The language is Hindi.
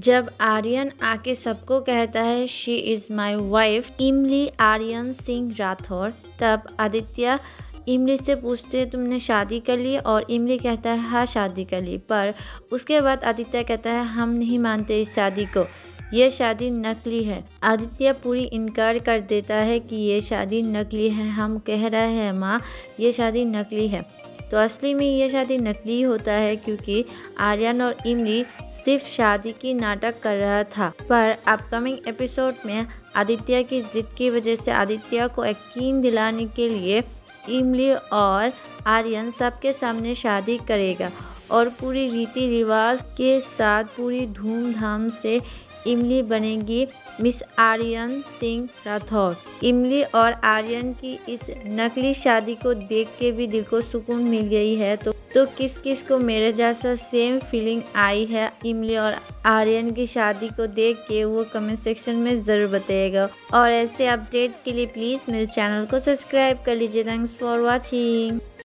जब आर्यन आके सबको कहता है शी इज़ माई वाइफ इमली, आर्यन, सिंह, राठौर, तब आदित्य इमली से पूछते हैं, तुमने शादी कर ली? और इमली कहता है हाँ शादी कर ली। पर उसके बाद आदित्य कहता है, हम नहीं मानते इस शादी को। ये शादी नकली है। आदित्य पूरी इनकार कर देता है कि ये शादी नकली है। हम कह रहे हैं, माँ, ये शादी नकली है। तो असली में ये शादी नकली होता है क्योंकि आर्यन और इमली सिर्फ़ शादी की नाटक कर रहा था। पर अपकमिंग एपिसोड में आदित्य की जिद की वजह से आदित्य को यकीन दिलाने के लिए इमली और आर्यन सबके सामने शादी करेगा और पूरी रीति रिवाज के साथ पूरी धूमधाम से इमली बनेगी मिस आर्यन सिंह राठौर। इमली और आर्यन की इस नकली शादी को देख के भी दिल को सुकून मिल गई है तो तो किस किस को मेरे जैसा सेम फीलिंग आई है इमली और आर्यन की शादी को देख के वो कमेंट सेक्शन में ज़रूर बताइएगा और ऐसे अपडेट के लिए प्लीज़ मेरे चैनल को सब्सक्राइब कर लीजिए। Thanks for watching